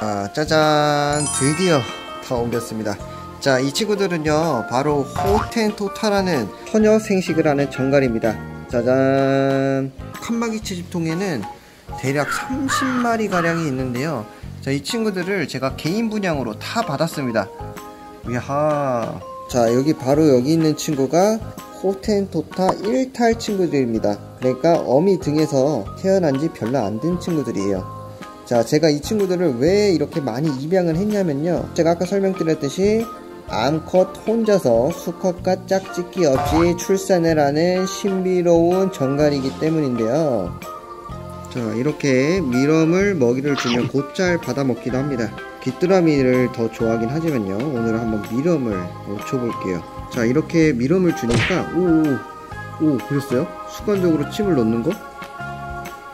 아 짜잔. 드디어 다 옮겼습니다. 자 이 친구들은요 바로 호텐토타라는 헌녀 생식을 하는 정갈입니다. 짜잔. 칸막이 채집통에는 대략 30마리 가량이 있는데요. 자 이 친구들을 제가 개인 분양으로 다 받았습니다. 야하 자 여기 바로 여기 있는 친구가 호텐토타 1탈 친구들입니다. 그러니까 어미 등에서 태어난 지 별로 안 된 친구들이에요 자 제가 이 친구들을 왜 이렇게 많이 입양을 했냐면요. 제가 아까 설명드렸듯이 암컷 혼자서 수컷과 짝짓기 없이 출산을 하는 신비로운 정갈이기 때문인데요. 자 이렇게 미럼을 먹이를 주면 곧잘 받아먹기도 합니다. 귀뚜라미를 더 좋아하긴 하지만요. 오늘은 한번 미럼을 놓쳐볼게요. 자 이렇게 미럼을 주니까 오오 보셨어요? 습관적으로 침을 넣는 거?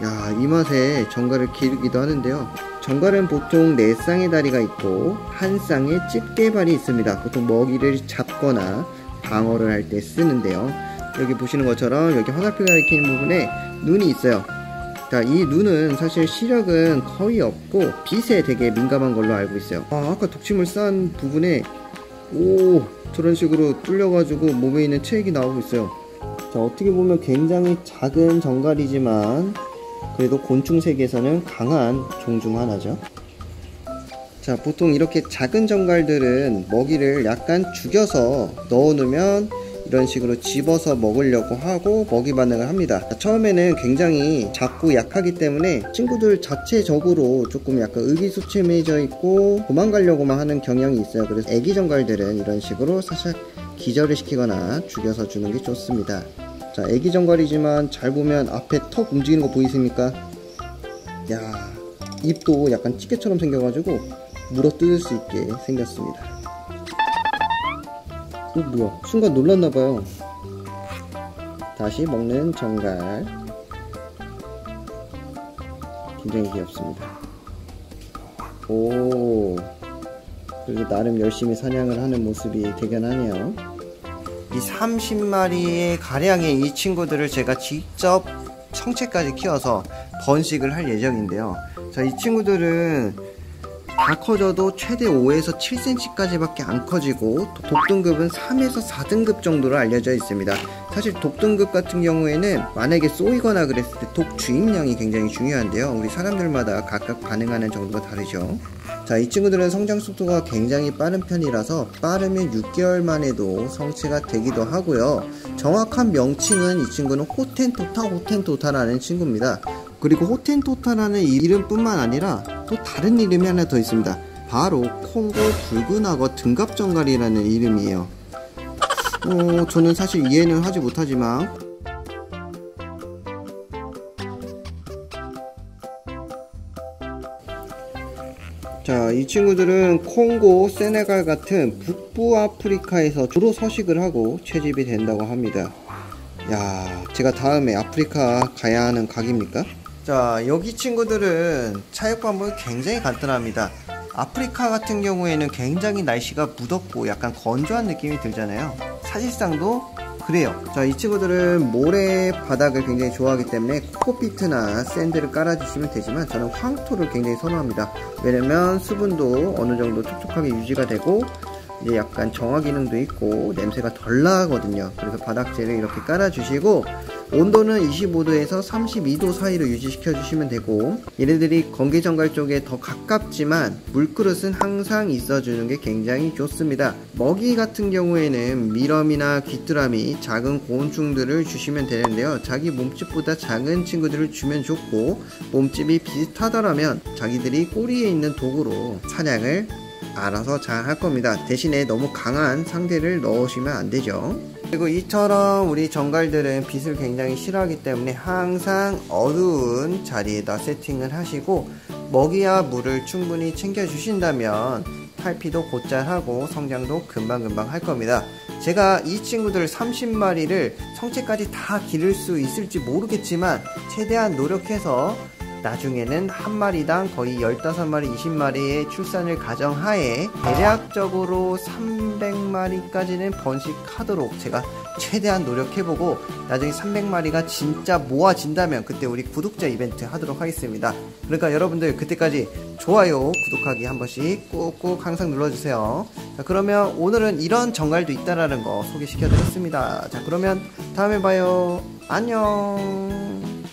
야, 이 맛에 정갈을 기르기도 하는데요. 정갈은 보통 4쌍의 다리가 있고 한 쌍의 집게발이 있습니다. 보통 먹이를 잡거나 방어를 할 때 쓰는데요. 여기 보시는 것처럼 여기 화살표 가리키는 부분에 눈이 있어요. 자, 이 눈은 사실 시력은 거의 없고 빛에 되게 민감한 걸로 알고 있어요. 아, 아까 독침을 싼 부분에 오 저런 식으로 뚫려가지고 몸에 있는 체액이 나오고 있어요. 자, 어떻게 보면 굉장히 작은 정갈이지만 그래도 곤충 세계에서는 강한 종 중 하나죠. 자, 보통 이렇게 작은 정갈들은 먹이를 약간 죽여서 넣어 놓으면 이런 식으로 집어서 먹으려고 하고 먹이 반응을 합니다. 처음에는 굉장히 작고 약하기 때문에 친구들 자체적으로 조금 약간 의기소침해져 있고 도망가려고만 하는 경향이 있어요. 그래서 애기 정갈들은 이런 식으로 살짝 기절을 시키거나 죽여서 주는 게 좋습니다. 자 애기 정갈이지만 잘 보면 앞에 턱 움직이는 거 보이십니까? 야 입도 약간 찌개처럼 생겨가지고 물어 뜯을 수 있게 생겼습니다. 어 뭐야? 순간 놀랐나봐요. 다시 먹는 정갈. 굉장히 귀엽습니다. 오 그리고 나름 열심히 사냥을 하는 모습이 대견하네요 이 30마리의 가량의 이 친구들을 제가 직접 성체까지 키워서 번식을 할 예정인데요. 자, 이 친구들은 다 커져도 최대 5에서 7cm까지 밖에 안 커지고 독등급은 3에서 4등급 정도로 알려져 있습니다. 사실 독등급 같은 경우에는 만약에 쏘이거나 그랬을 때 독 주입량이 굉장히 중요한데요. 우리 사람들마다 각각 반응하는 정도가 다르죠. 자, 이 친구들은 성장 속도가 굉장히 빠른 편이라서 빠르면 6개월 만에도 성체가 되기도 하고요. 정확한 명칭은 이 친구는 호텐토타 호텐토타라는 친구입니다. 그리고 호텐토타라는 이름뿐만 아니라 또 다른 이름이 하나 더 있습니다. 바로 콩고 붉은 악어 등갑정갈이라는 이름이에요. 어, 저는 사실 이해는 하지 못하지만 자, 이 친구들은 콩고, 세네갈 같은 북부 아프리카에서 주로 서식을 하고 채집이 된다고 합니다. 야, 제가 다음에 아프리카 가야 하는 각입니까? 자, 여기 친구들은 차역 방법이 굉장히 간단합니다. 아프리카 같은 경우에는 굉장히 날씨가 무덥고 약간 건조한 느낌이 들잖아요. 사실상도 그래요. 자 이 친구들은 모래 바닥을 굉장히 좋아하기 때문에 코코피트나 샌드를 깔아주시면 되지만 저는 황토를 굉장히 선호합니다. 왜냐면 수분도 어느 정도 촉촉하게 유지가 되고 이제 약간 정화 기능도 있고 냄새가 덜 나거든요. 그래서 바닥재를 이렇게 깔아주시고 온도는 25도에서 32도 사이로 유지시켜 주시면 되고 얘네들이 건기정갈 쪽에 더 가깝지만 물그릇은 항상 있어 주는 게 굉장히 좋습니다. 먹이 같은 경우에는 미럼이나 귀뚜라미 작은 곤충들을 주시면 되는데요. 자기 몸집보다 작은 친구들을 주면 좋고 몸집이 비슷하다라면 자기들이 꼬리에 있는 도구로 사냥을 알아서 잘 할 겁니다. 대신에 너무 강한 상대를 넣으시면 안 되죠 그리고 이처럼 우리 정갈들은 빛을 굉장히 싫어하기 때문에 항상 어두운 자리에다 세팅을 하시고 먹이와 물을 충분히 챙겨 주신다면 탈피도 곧잘 하고 성장도 금방금방 할 겁니다. 제가 이 친구들 30마리를 성체까지 다 기를 수 있을지 모르겠지만 최대한 노력해서 나중에는 한 마리당 거의 15마리, 20마리의 출산을 가정하에 대략적으로 300마리까지는 번식하도록 제가 최대한 노력해보고 나중에 300마리가 진짜 모아진다면 그때 우리 구독자 이벤트 하도록 하겠습니다. 그러니까 여러분들 그때까지 좋아요, 구독하기 한 번씩 꾹꾹 항상 눌러주세요. 자, 그러면 오늘은 이런 정갈도 있다라는 거 소개시켜 드렸습니다. 자, 그러면 다음에 봐요. 안녕.